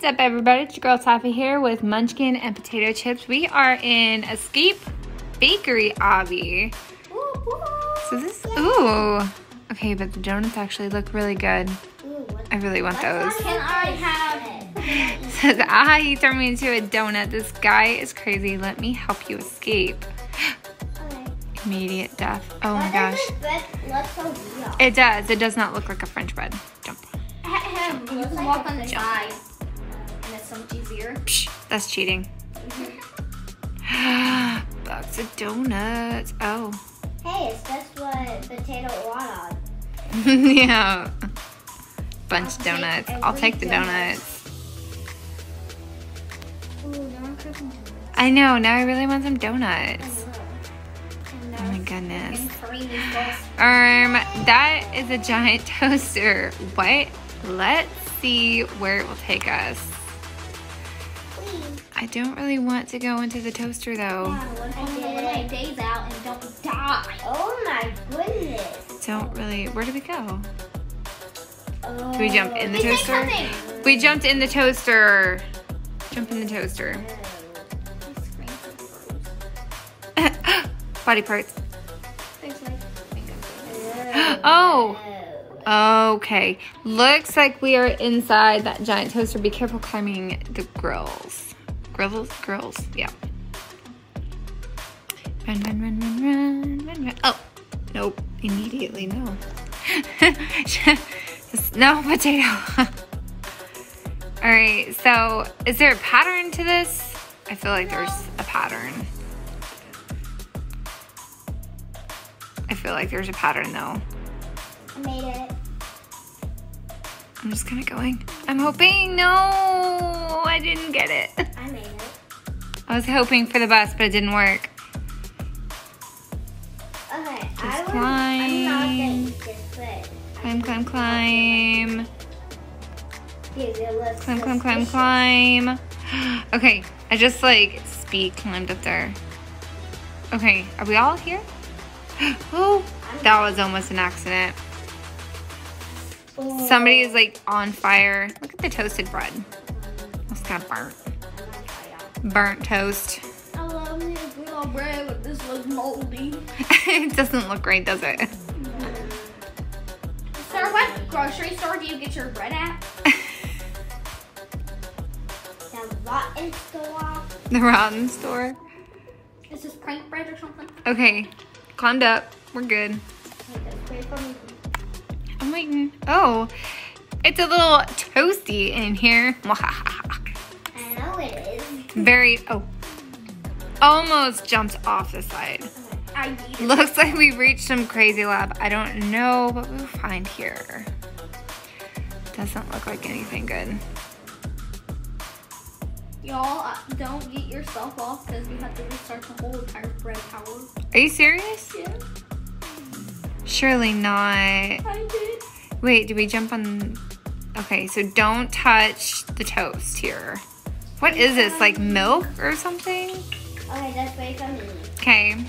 What's up, everybody? It's your girl Taffy here with Munchkin and potato chips. We are in Escape Bakery Obby. So this, ooh, okay, but the donuts actually look really good. I really want those. Can I have? Says, ah, he turned me into a donut. This guy is crazy. Let me help you escape. Immediate death. Oh my gosh. It does. It does not look like a French bread. Jump. You walk on the side, and it's so much easier. Psh, that's cheating. Box of donuts. Oh. Hey, it's just what potato water. yeah. Bunch of donuts. I'll take the donuts. Ooh, donuts. I know. Now I really want some donuts. Oh my goodness. and creamy sauce. Um, that is a giant toaster. What? Let's see where it will take us. I don't really want to go into the toaster though. I want to eliminate days out and don't die. Oh my goodness. Don't really. Where do we go? Oh. Do we jump in the They toaster? We jumped in the toaster. Jump in the toaster. Body parts. Things like Oh. Okay. Looks like we are inside that giant toaster. Be careful climbing the grills. Grills? Grills. Yeah. Run, run, run, run, run, run, run. Oh. Nope. Immediately, no. No potato. All right. So, is there a pattern to this? I feel like there's a pattern. I feel like there's a pattern though. I made it. I'm just kind of going. I'm hoping. No, I didn't get it. I made it. I was hoping for the best, but it didn't work. Okay, Just I was, I'm not climb. this. Climb, climb, climb. Dude, Climb, climb, climb, climb. Okay, I just like speed climbed up there. Okay, are we all here? Oh, that was almost an accident. Somebody is like on fire. Look at the toasted bread. It's kind of burnt. Burnt toast. I love bread, but this looks moldy. it doesn't look great, does it? Sir, what grocery store do you get your bread at? The rotten store. The rotten store. Is this prank bread or something? Okay, climbed up. We're good. Wait, I'm waiting. Oh, it's a little toasty in here. I know it is. Very, oh, almost jumped off the side. I need. Looks like we reached some crazy lab. I don't know what we'll find here. Doesn't look like anything good. Y'all, uh, don't get yourself off because we have to restart the whole entire bread tower. Are you serious? Yeah, Surely not. I did. Wait, do we jump on? Okay, so don't touch the toast here. What is this, like milk or something? Okay, that's great for me. Okay.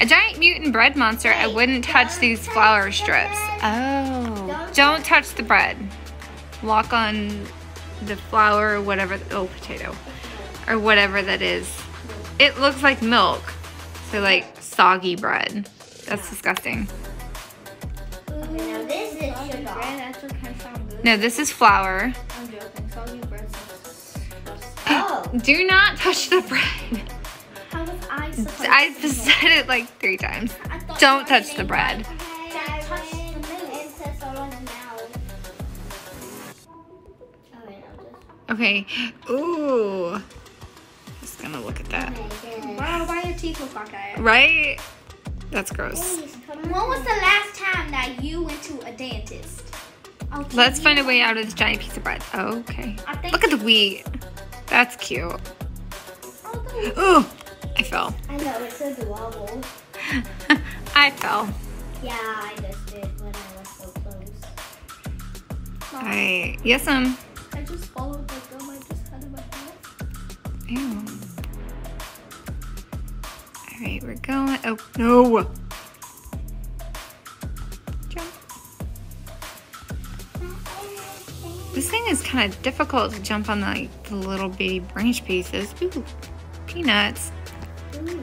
A giant mutant bread monster. I wouldn't touch these flour strips. Oh. Don't touch the bread. Walk on the flour or whatever. Oh, potato. Or whatever that is. It looks like milk. So, like soggy bread. That's disgusting. No, this is flour. I'm joking. Soggy bread. Oh, Do not touch the bread. How was I supposed I to said it like three times. Don't touch the bread. okay, touch I the went milk. into someone's mouth. Okay, now Okay. Ooh. Just gonna look at that. Wow, why your teeth look like that? Right? That's gross. When was the last time that you went to a dentist? Oh, Let's find a way out of this giant piece of bread. Okay. Look at the wheat. That's cute. Oh, Ooh. I fell. I know, it's adorable. I fell. Yeah, I just did when I was so close. Alright. Yes, um. I just followed the gum I just had in my mouth. Ew. Alright, we're going. Oh, no. This thing is kind of difficult to jump on the, like, the little baby branch pieces. Ooh, peanuts. Ooh.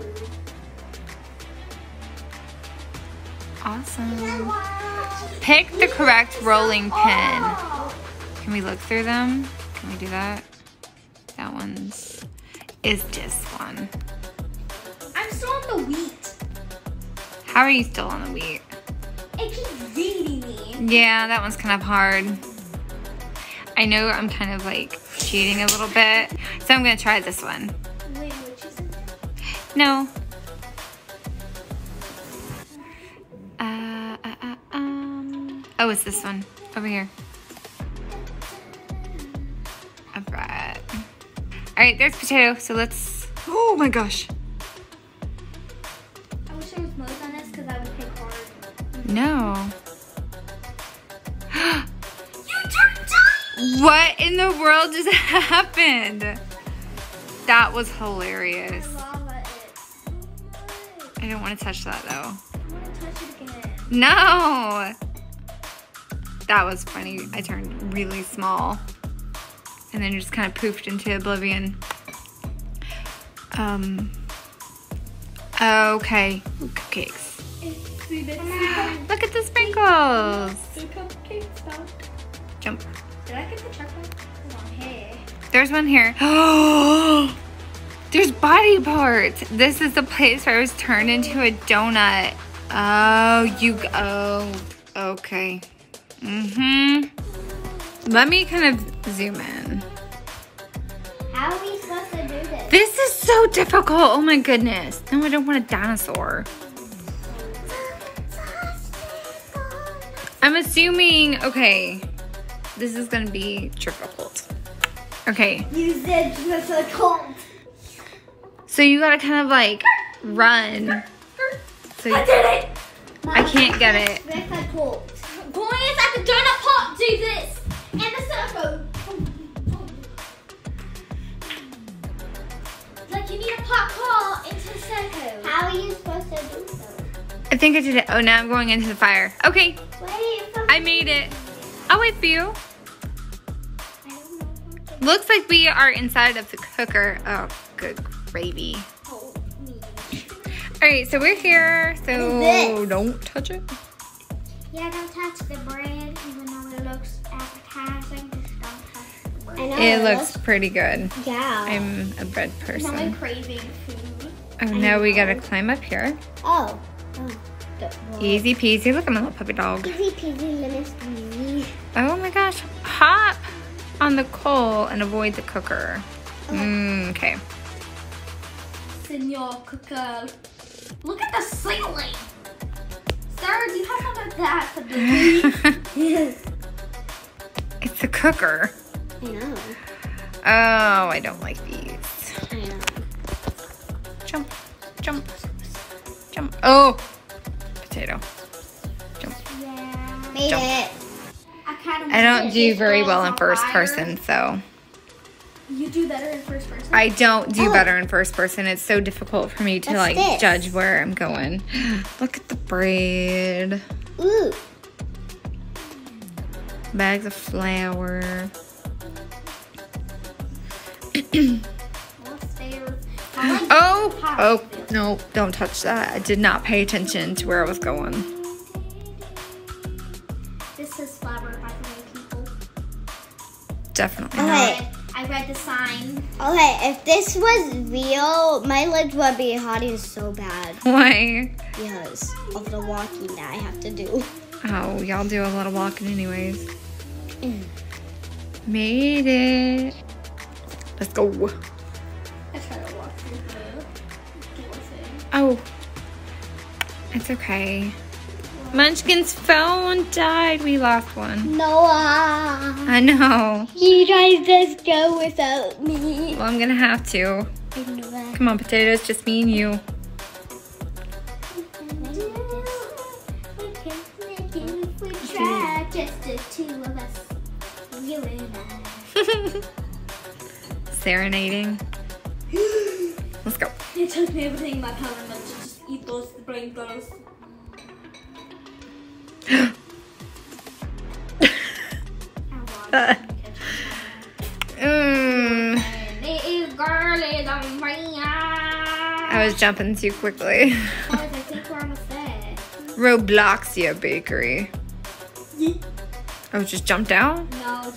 Awesome. Pick the correct rolling pin. Can we look through them? Can we do that? That one's is this one. I'm still on the wheat. How are you still on the wheat? It keeps beating me. Yeah, that one's kind of hard. I know I'm kind of like cheating a little bit, so I'm gonna try this one. Wait, which is it? No. Uh, uh, uh, um. Oh, it's this one over here. Alright. Alright, there's potato. So let's. Oh my gosh. I wish there was modes on this because I would pick hard. No. What in the world just happened? That was hilarious. I don't want to touch that though. I want to touch it again. No. That was funny. I turned really small. And then just kind of poofed into oblivion. Um. Okay. Ooh, cupcakes. Look at the sprinkles. the cupcake spout. Jump. Did I get the chocolate? Hold on, hey. There's one here. Oh, there's body parts. This is the place where I was turned into a donut. Oh, you. Oh, okay. Mm-hmm. Let me kind of zoom in. How are we supposed to do this? This is so difficult. Oh my goodness. No, I don't want a dinosaur. I'm assuming, okay, this is gonna be difficult. Okay, You said this a cult. so you gotta kind of like run. So I did it! I can't get it. With a cult. Going inside the donut pot, do this! And the circle. Like you need a pot call into the circle. How are you supposed to do so? I think I did it. Oh, now I'm going into the fire. Okay, Wait I made it. I'll wait for you. I don't know. Looks like we are inside of the cooker. Oh, good gravy. Hold. All right, so we're here. So What is this? don't touch it. Yeah, don't touch the bread, even though it looks appetizing. Just don't touch the bread. I know. It looks pretty good. Yeah. I'm a bread Now I'm person. craving food. Oh, now we gotta climb up here. oh. oh. Easy peasy. Look at my little puppy dog. Easy peasy lemon squeezy. Oh my gosh. Hop on the coal and avoid the cooker. Mm, okay. Senor Cooker. Look at the ceiling. Sarah, do you have some of that for the Yes. it's a cooker. I know. Oh, I don't like these. I know. Jump, jump, jump. Oh, potato. Jump. Yeah. Made Jump. it. I I don't do very well in first person, so You do better in first person. I don't do Oh. better in first person. It's so difficult for me to What's like this? judge where I'm going. Look at the bread, Ooh. bags of flour. What's there? I like Oh, oh, no, don't touch that. I did not pay attention to where I was going. Definitely Okay. not. I, I read the sign. Okay, if this was real, my legs would be hurting so bad Why? because of the walking that I have to do. Oh, y'all do a lot of walking anyways. Mm. Made it. Let's go. I try to walk through the door thing. Oh, it's okay. Munchkin's phone died. We lost one. Noah, I know. you guys just go without me. Well, I'm gonna have to. Come on, potatoes, just me and you. Just the two of us. You and I. Serenading. Let's go. It took me everything in my power not to just eat those brain girls mm. I was jumping too quickly. Robloxia Bakery. Oh, just jump down? No,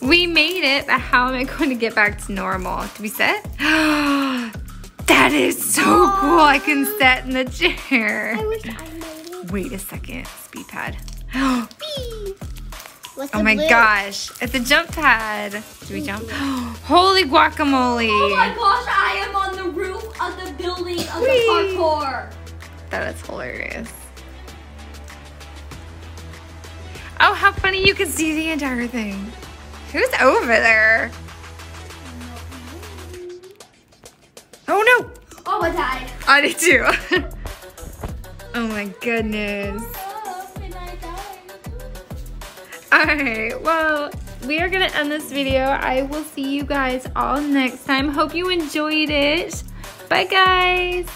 We made it, but how am I going to get back to normal? Do we set? that is so cool. I can sit in the chair. I wish I made it. Wait a second. Speed pad. What's Oh the my blue? gosh. It's a jump pad. Do we jump? Holy guacamole. Oh my gosh, I am on the roof of the building of Whee! the parkour. That is hilarious. Oh, how funny you can see the entire thing. Who's over there? Oh no! Oh, I died. I did too. oh my goodness. And I died. Alright, well, we are going to end this video. I will see you guys all next time. Hope you enjoyed it. Bye, guys.